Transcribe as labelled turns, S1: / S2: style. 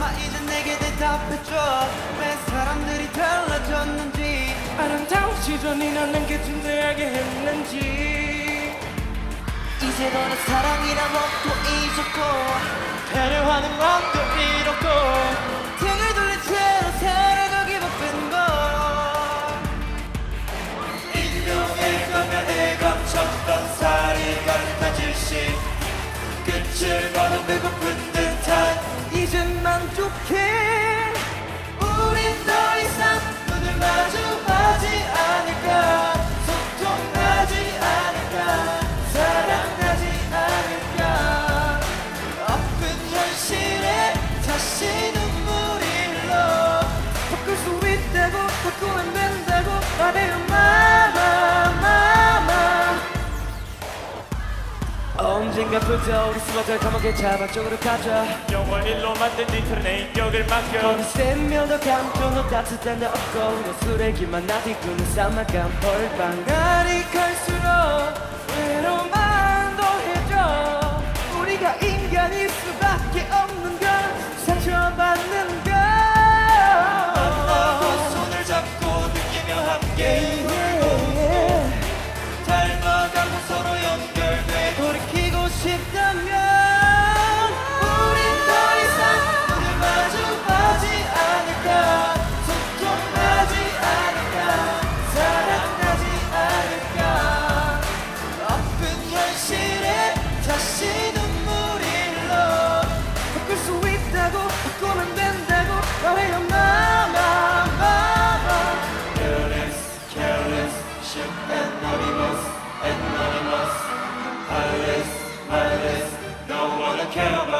S1: 마마 이제 내게 대답해줘 왜 사람들이 달라졌는지. 아름다운 시선이 나는 게 존재하게 했는지. 이제 너는 사랑이란 것도 잊었고 배려하는 것도 잃었고 등을 돌린 채로 살아가기 바쁜 걸
S2: 인명의 가면에 감췄던 살이 가득한 질식 끝을 보는 배고픈
S1: 이젠 언젠가부터 우리 스마트를 감옥에 잡아 쪽으로 가자.
S2: 영원 일로 만든 뒤틀은 내 인격을 맡겨.
S1: 거기 세면도 감정 너 따뜻한 데 없고 너 쓰레기만 나디꾸는 싸마간 벌방. 날이 갈수록 care about